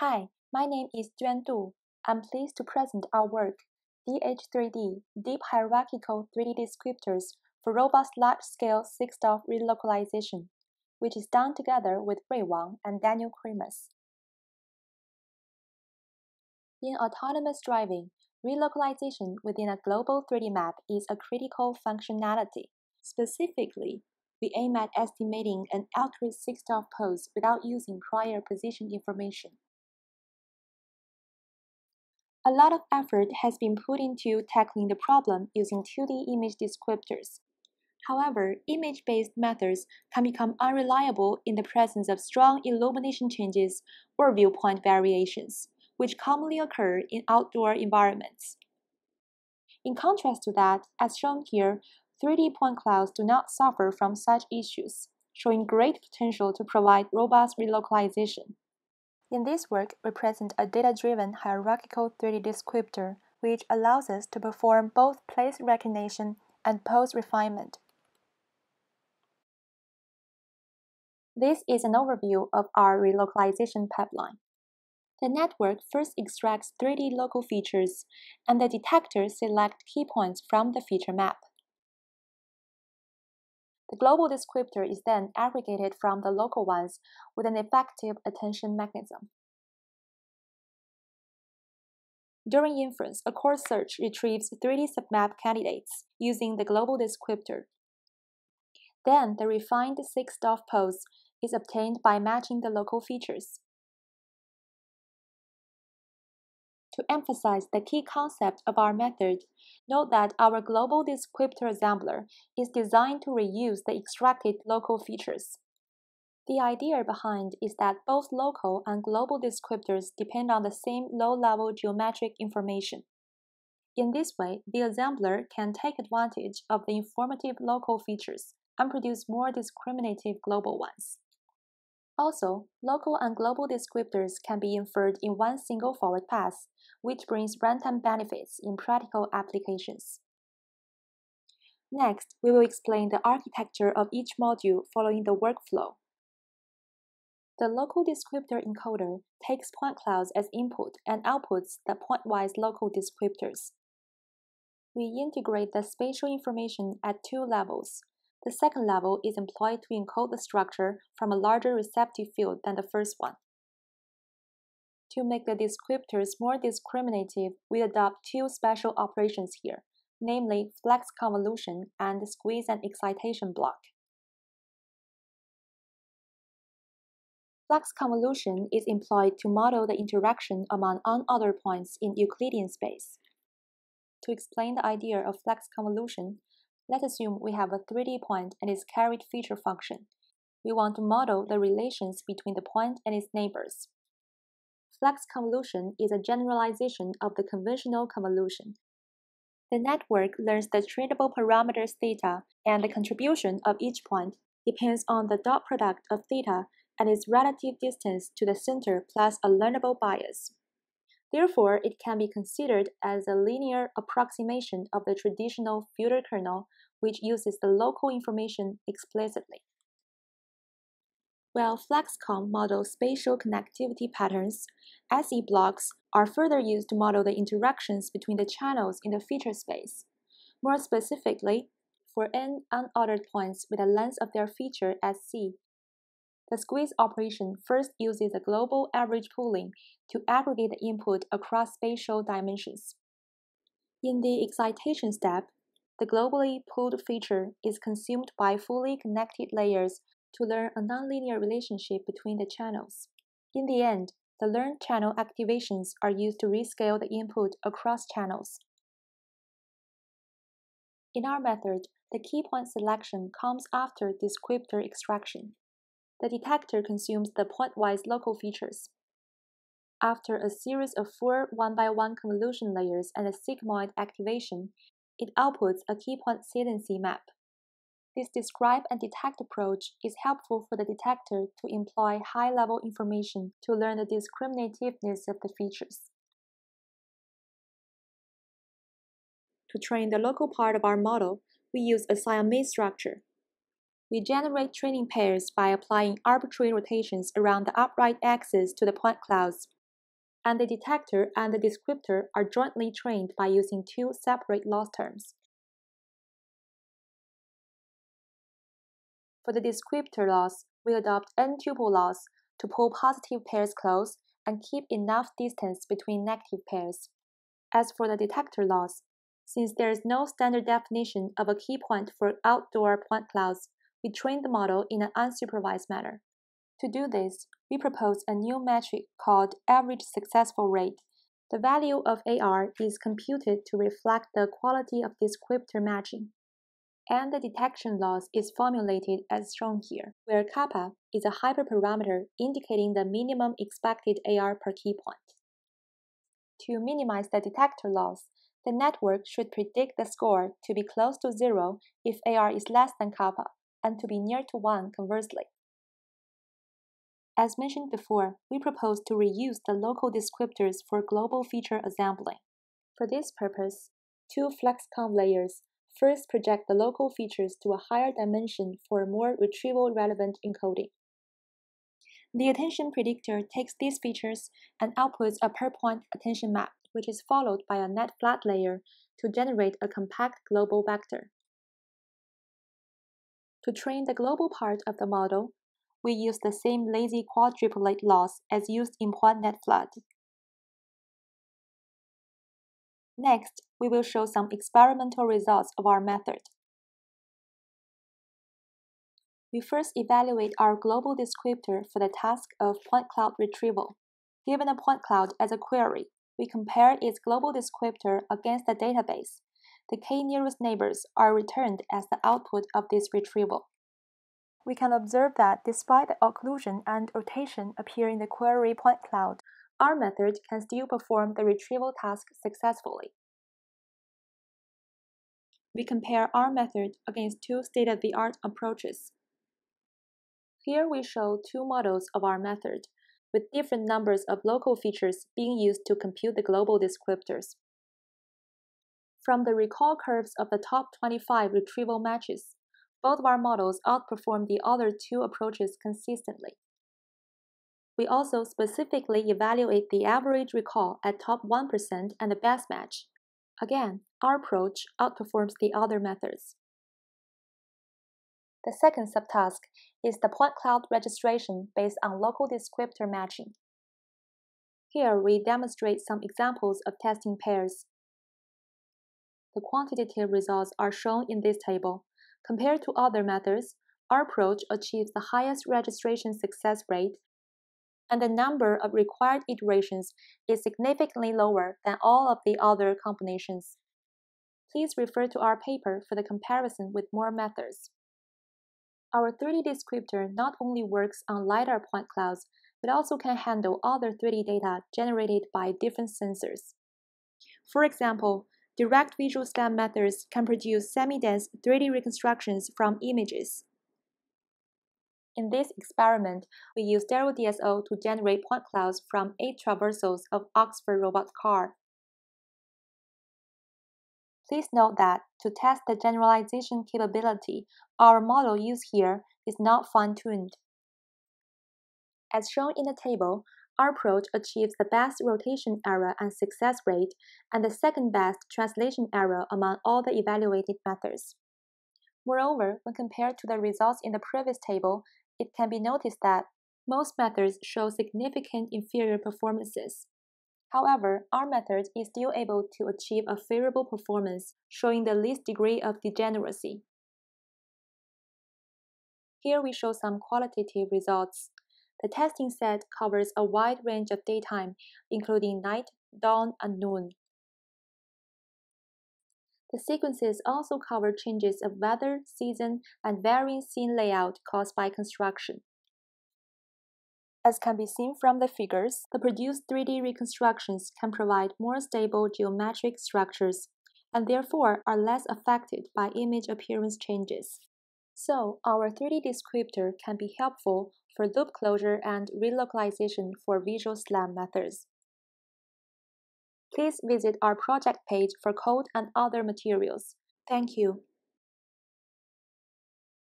Hi, my name is Juan Du. I'm pleased to present our work, DH3D, Deep Hierarchical 3D Descriptors for Robust Large-Scale Six-DoF Relocalization, which is done together with Rui Wang and Daniel Cremers. In autonomous driving, relocalization within a global 3D map is a critical functionality. Specifically, we aim at estimating an accurate 6-DoF pose without using prior position information. A lot of effort has been put into tackling the problem using 2D image descriptors. However, image-based methods can become unreliable in the presence of strong illumination changes or viewpoint variations, which commonly occur in outdoor environments. In contrast to that, as shown here, 3D point clouds do not suffer from such issues, showing great potential to provide robust relocalization. In this work, we present a data-driven hierarchical 3D descriptor, which allows us to perform both place recognition and pose refinement. This is an overview of our relocalization pipeline. The network first extracts 3D local features, and the detector selects key points from the feature map. The global descriptor is then aggregated from the local ones with an effective attention mechanism. During inference, a core search retrieves 3D submap candidates using the global descriptor. Then the refined 6-DoF pose is obtained by matching the local features. To emphasize the key concept of our method, note that our global descriptor assembler is designed to reuse the extracted local features. The idea behind is that both local and global descriptors depend on the same low-level geometric information. In this way, the assembler can take advantage of the informative local features and produce more discriminative global ones. Also, local and global descriptors can be inferred in one single forward pass, which brings runtime benefits in practical applications. Next, we will explain the architecture of each module following the workflow. The local descriptor encoder takes point clouds as input and outputs the pointwise local descriptors. We integrate the spatial information at two levels, the second level is employed to encode the structure from a larger receptive field than the first one. To make the descriptors more discriminative, we adopt two special operations here, namely flex convolution and squeeze and excitation block. Flex convolution is employed to model the interaction among unordered points in Euclidean space. To explain the idea of flex convolution, Let's assume we have a 3D point and its carried feature function. We want to model the relations between the point and its neighbors. Flex convolution is a generalization of the conventional convolution. The network learns the trainable parameters theta and the contribution of each point depends on the dot product of theta and its relative distance to the center plus a learnable bias. Therefore, it can be considered as a linear approximation of the traditional filter kernel, which uses the local information explicitly. While FlexConv models spatial connectivity patterns, SE blocks are further used to model the interactions between the channels in the feature space. More specifically, for n unordered points with a length of their feature as c, the squeeze operation first uses a global average pooling to aggregate the input across spatial dimensions. In the excitation step, the globally pooled feature is consumed by fully connected layers to learn a nonlinear relationship between the channels. In the end, the learned channel activations are used to rescale the input across channels. In our method, the key point selection comes after descriptor extraction the detector consumes the pointwise local features. After a series of four one-by-one convolution layers and a sigmoid activation, it outputs a key point saliency map. This describe and detect approach is helpful for the detector to employ high-level information to learn the discriminativeness of the features. To train the local part of our model, we use a Siamese structure. We generate training pairs by applying arbitrary rotations around the upright axis to the point clouds and the detector and the descriptor are jointly trained by using two separate loss terms. For the descriptor loss, we adopt n-tuple loss to pull positive pairs close and keep enough distance between negative pairs. As for the detector loss, since there is no standard definition of a key point for outdoor point clouds, we train the model in an unsupervised manner. To do this, we propose a new metric called average successful rate. The value of AR is computed to reflect the quality of descriptor matching. And the detection loss is formulated as shown here, where kappa is a hyperparameter indicating the minimum expected AR per key point. To minimize the detector loss, the network should predict the score to be close to zero if AR is less than kappa, and to be near to 1 conversely. As mentioned before, we propose to reuse the local descriptors for global feature assembling. For this purpose, two FlexConv layers first project the local features to a higher dimension for more retrieval-relevant encoding. The attention predictor takes these features and outputs a per-point attention map, which is followed by a NetVLAD layer to generate a compact global vector. To train the global part of the model, we use the same lazy quadruplet loss as used in PointNetVLAD. Next, we will show some experimental results of our method. We first evaluate our global descriptor for the task of point cloud retrieval. Given a point cloud as a query, we compare its global descriptor against the database. The k nearest neighbors are returned as the output of this retrieval we can observe that despite the occlusion and rotation appear in the query point cloud, our method can still perform the retrieval task successfully. We compare our method against two state-of-the-art approaches. Here we show two models of our method, with different numbers of local features being used to compute the global descriptors. From the recall curves of the top 25 retrieval matches, both of our models outperform the other two approaches consistently. We also specifically evaluate the average recall at top 1% and the best match. Again, our approach outperforms the other methods. The second subtask is the point cloud registration based on local descriptor matching. Here we demonstrate some examples of testing pairs. The quantitative results are shown in this table, Compared to other methods, our approach achieves the highest registration success rate, and the number of required iterations is significantly lower than all of the other combinations. Please refer to our paper for the comparison with more methods. Our 3D descriptor not only works on LiDAR point clouds, but also can handle other 3D data generated by different sensors. For example, direct visual SLAM methods can produce semi-dense 3D reconstructions from images. In this experiment, we use stereo DSO to generate point clouds from eight traversals of Oxford robot car. Please note that to test the generalization capability, our model used here is not fine-tuned. As shown in the table, our approach achieves the best rotation error and success rate and the second best translation error among all the evaluated methods. Moreover, when compared to the results in the previous table, it can be noticed that most methods show significant inferior performances. However, our method is still able to achieve a favorable performance, showing the least degree of degeneracy. Here we show some qualitative results. The testing set covers a wide range of daytime, including night, dawn, and noon. The sequences also cover changes of weather, season, and varying scene layout caused by construction. As can be seen from the figures, the produced 3D reconstructions can provide more stable geometric structures and therefore are less affected by image appearance changes. So, our 3D descriptor can be helpful for loop closure and relocalization for visual SLAM methods. Please visit our project page for code and other materials. Thank you.